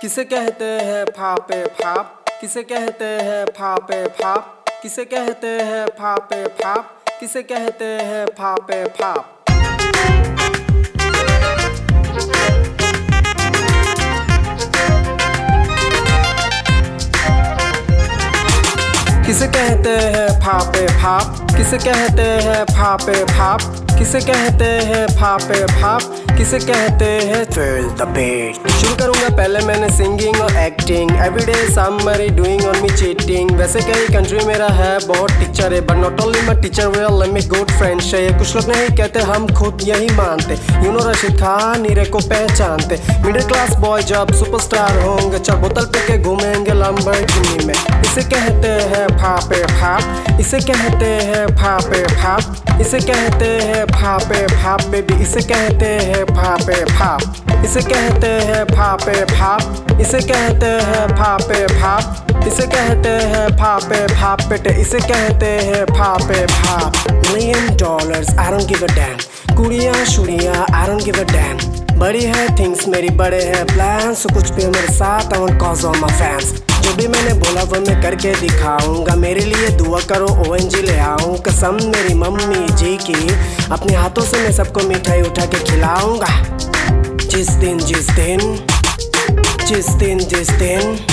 किसे कहते हैं फापे फाप? किसे कहते हैं फापे फाप? किसे कहते हैं फापे फाप? किसे कहते हैं फापे फाप? किसे कहते हैं फापे फाप? किसे कहते हैं फापे फाप? किसे कहते हैं फापे, फाप? किसे कहते हैं फिल द बीट शुरू करूँगा, पहले मैंने सिंगिंग और acting everyday somebody doing on me cheating वैसे कई कंट्री मेरा है, बहुत टीचर है but not only my teacher well let me good friend है, कुछ लोग नहीं कहते, हम खुद यही मानते. यू नो रशीद खान नीरे को पहचानते. मिडिल क्लास बॉय जब सुपरस्टार होंगे, चल बोतल पे के घूमेंगे लंबरगिनी में. इसे कहते हैं फापे, फाप. इसे कहते हैं फापे, फाप. इसे कहते हैं फापे फाप बेबी इसे कहते हैं फापे फाप इसे कहते हैं फापे फाप इसे कहते हैं फापे फाप इसे कहते हैं फापे फाप बेटे। इसे कहते हैं फापे फाप million dollars I don't give a damn कुड़िया, शुड़िया I don't give a damn बड़ी है थिंग्स मेरी बड़े हैं प्लान्स कुछ भी मेरे साथ want cause on my fans जो भी मैंने बोला वो मैं करके दिखाऊँगा। मेरे लिए दुआ करो ओ एन जी ले आऊँ। कसम मेरी मम्मी जी की, अपने हाथों से मैं सबको मिठाई उठा के खिलाऊँगा। जिस दिन जिस दिन जिस दिन जिस दिन।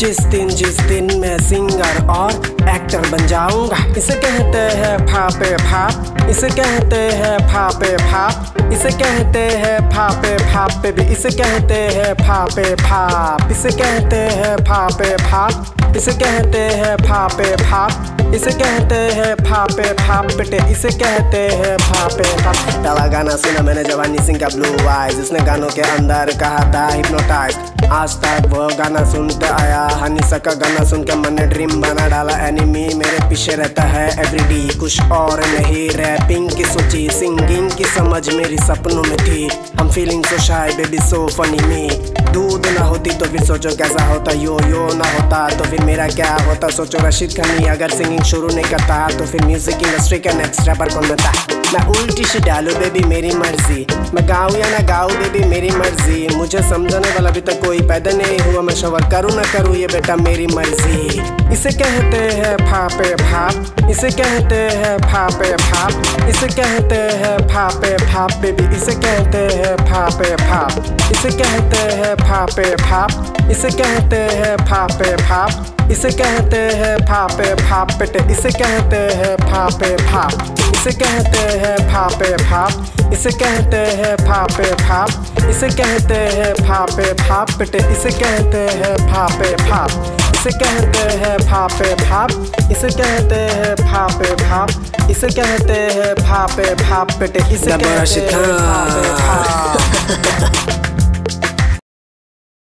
जिस दिन जिस दिन मैं सिंगर और एक्टर बन जाऊँगा। इसे कहते हैं फापे फाप, इसे कहते हैं फापे फाप, इसे कहते हैं फापे फापे भी इसे कहते हैं फापे फाप, इसे कहते हैं फापे फाप, इसे कहते हैं फापे फाप। इसे कहते हैं फापे, फाप बेटे, इसे कहते हैं फापे पहला गाना सुना मैंने जवानी सिंह का ब्लू आइज़ इसने गानों के अंदर कहा था हिप्नोटाइज आज तक वो गाना सुनते आया, हनी सका गाना सुन के मैंने ड्रीम बना डाला। एनिमी मेरे पीछे रहता है एवरीडे कुछ और नहीं रैपिंग की सोची सिंगिंग की समझ मेरी सपनों में थी। हम feeling so shy baby so funny me दूध ना होती तो फिर सोचो कैसा होता यो यो ना होता तो फिर मेरा क्या होता? सोचो रशीद खानी अगर सिंगिंग शुरू नहीं करता तो फिर म्यूज़िक इंडस्ट्री का नेक्स्ट रैपर कौन बनता मैं उल्टी से डालू बेबी मेरी मर्ज़ी। मैं गाऊँ या ना गाऊँ बेबी मेरी मर्ज़ी। मुझे समझाने वाला अभी तक कोई पैदा नहीं हुआ। मैं शवर करूँ ना करूँ, ये बेटा मेरी मर्ज़ी। इसे कहते हैं फापे फाप। इसे कहते हैं फापे फाप। इसे कहते हैं फापे फाप बेबी इसे कहते हैं फापे फाप। इसे कहते हैं फापे फाप। इसे कहते हैं फापे फाप। इसे कहते हैं फापे फाप बेटे इसे कहते हैं फापे फाप इसे कहते हैं फापे फाप इसे कहते हैं फापे फाप इसे कहते हैं फापे फाप बेटे इसे कहते हैं फापे फाप इसे कहते हैं फापे फाप इसे कहते हैं फापे फाप इसे कहते हैं फापे फाप बेटे इसे कहते हैं फापे